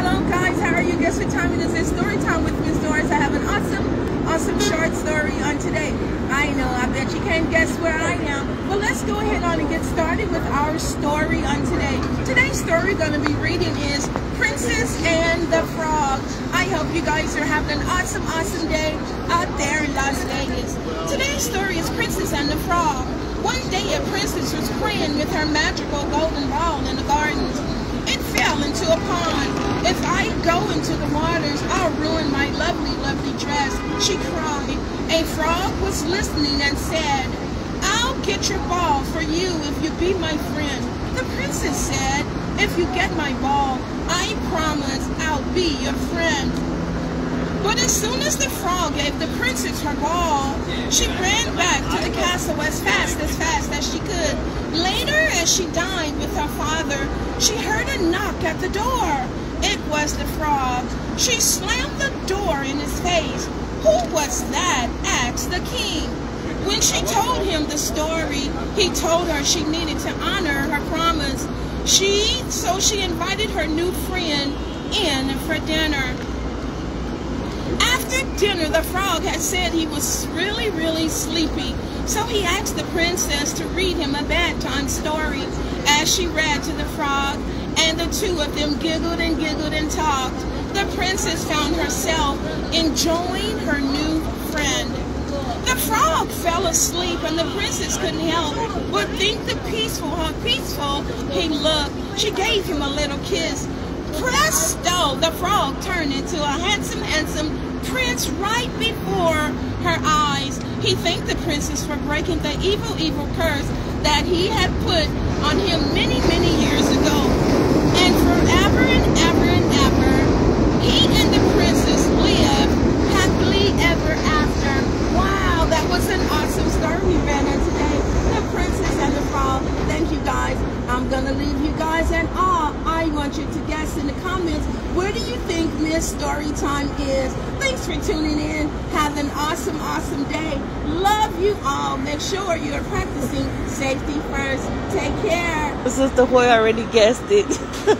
Hello guys, how are you? Guess what time it is? It's story time with Miss Doris. I have an awesome, awesome short story on today. I know, I bet you can't guess where I am. But let's go ahead on and get started with our story on today. Today's story we're going to be reading is Princess and the Frog. I hope you guys are having an awesome, awesome day out there in Las Vegas. Today's story is Princess and the Frog. One day a princess was playing with her magical golden ball in the gardens. It fell into a pond. Go into the waters, I'll ruin my lovely, lovely dress, she cried. A frog was listening and said, I'll get your ball for you if you be my friend. The princess said, if you get my ball, I promise I'll be your friend. But as soon as the frog gave the princess her ball, she ran back to the castle as fast, as fast as she could. Later, as she dined with her father, she heard a knock at the door. Was the frog. She slammed the door in his face. Who was that? asked the king. When she told him the story, he told her she needed to honor her promise. She, so she invited her new friend in for dinner. After dinner, the frog had said he was really, really sleepy, so he asked the princess to read him a bedtime story. As she read to the frog, the two of them giggled and giggled and talked, the princess found herself enjoying her new friend. The frog fell asleep, and the princess couldn't help but think the peaceful, how peaceful he looked. She gave him a little kiss. Presto! The frog turned into a handsome, handsome prince right before her eyes. He thanked the princess for breaking the evil, evil curse that he had put on him many, many years ago. And forever and ever and ever, he and the princess lived happily ever after. Wow, that was an awesome story we read on today. The Princess and the Frog. Thank you guys. I'm going to leave you guys in awe. I want you to guess in the comments, where do you think story time is? Thanks for tuning in. Have an awesome, awesome day. Love you all. Make sure you're practicing safety first. Take care. Sister Hoy already guessed it.